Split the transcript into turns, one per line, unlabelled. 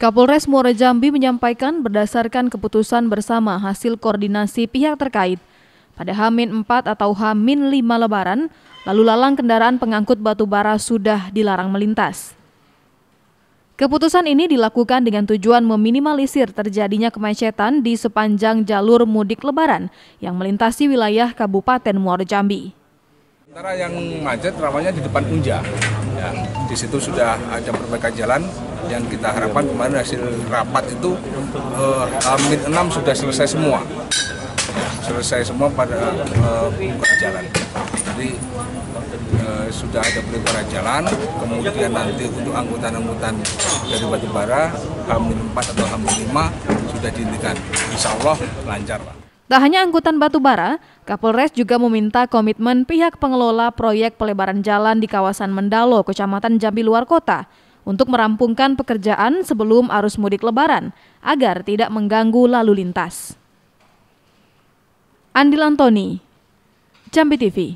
Kapolres Muara Jambi menyampaikan berdasarkan keputusan bersama hasil koordinasi pihak terkait, pada Hamin 4 atau Hamin 5 Lebaran, lalu lalang kendaraan pengangkut batu bara sudah dilarang melintas. Keputusan ini dilakukan dengan tujuan meminimalisir terjadinya kemacetan di sepanjang jalur mudik lebaran yang melintasi wilayah Kabupaten Muara Jambi.
Antara yang macet ramanya di depan Unja. Ya, di situ sudah ada perbaikan jalan. Yang kita harapkan kemarin hasil rapat itu eh, Amin 6 sudah selesai semua. Selesai semua pada eh, jalan. Jadi eh, sudah ada pelebaran jalan. Kemudian nanti untuk angkutan-angkutan dari batubara Amin 4 atau Amin 5 sudah dihentikan. Insya Allah lancar Pak.
Tak hanya angkutan batu bara, Kapolres juga meminta komitmen pihak pengelola proyek pelebaran jalan di kawasan Mendalo, Kecamatan Jambi Luar Kota, untuk merampungkan pekerjaan sebelum arus mudik lebaran agar tidak mengganggu lalu lintas. Andil Antoni, Jambi TV